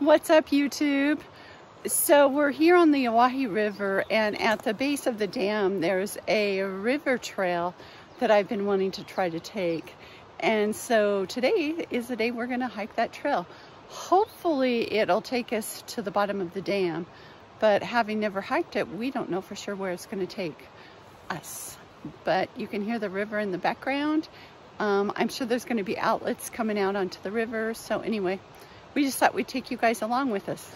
What's up YouTube? So we're here on the Owyhee River and at the base of the dam there's a river trail that I've been wanting to try to take. And so today is the day we're gonna hike that trail. Hopefully it'll take us to the bottom of the dam, but having never hiked it, we don't know for sure where it's gonna take us. But you can hear the river in the background. Um, I'm sure there's gonna be outlets coming out onto the river. So anyway, we just thought we'd take you guys along with us.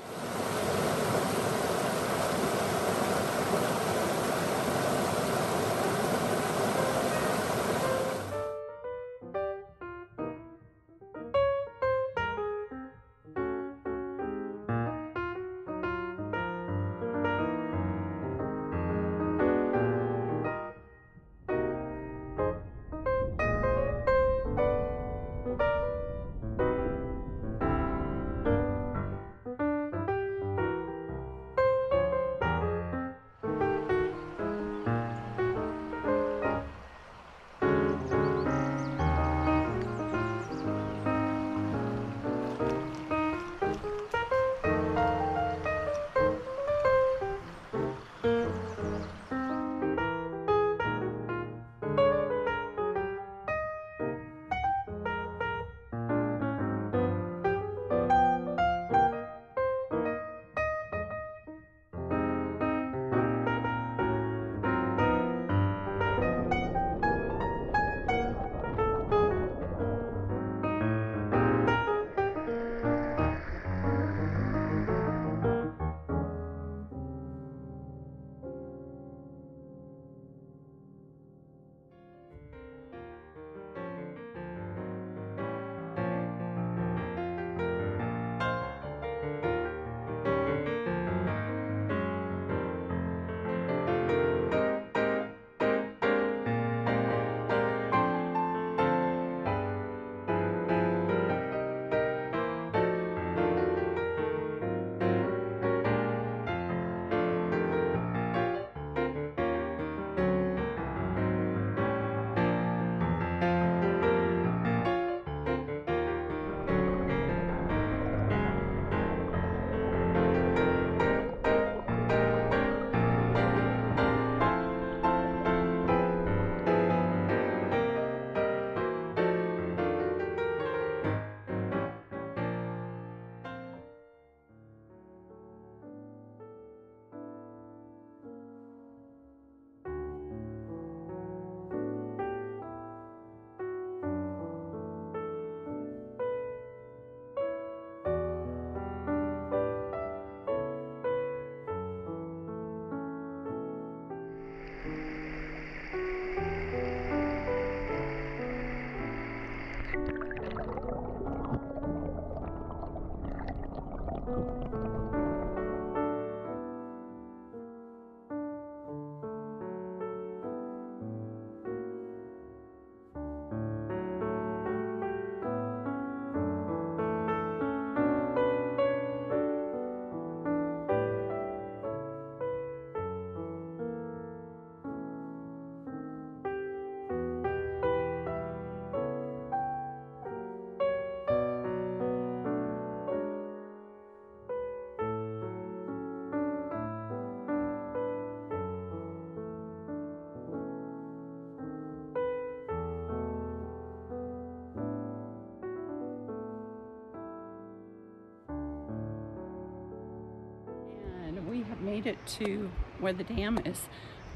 Made it to where the dam is.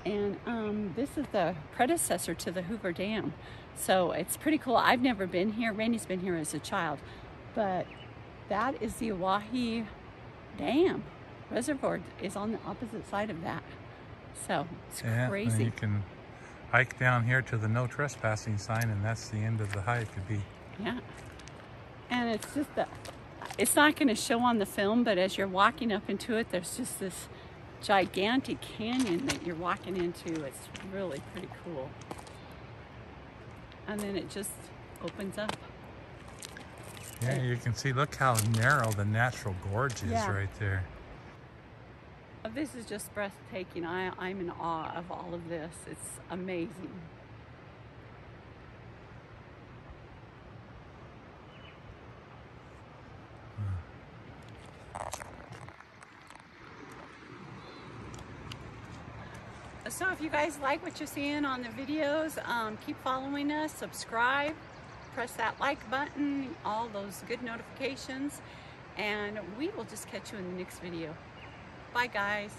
And um, this is the predecessor to the Hoover Dam. So it's pretty cool. I've never been here. Randy's been here as a child. But that is the Owyhee Dam. Reservoir is on the opposite side of that. So it's yeah, crazy. you can hike down here to the no trespassing sign and that's the end of the hike. It'd be yeah. And it's just that it's not going to show on the film, but as you're walking up into it, there's just this gigantic canyon that you're walking into. It's really pretty cool. And then it just opens up. Yeah, you can see, look how narrow the natural gorge is yeah. right there. This is just breathtaking. I, I'm in awe of all of this. It's amazing. So if you guys like what you're seeing on the videos, um, keep following us, subscribe, press that like button, all those good notifications, and we will just catch you in the next video. Bye guys.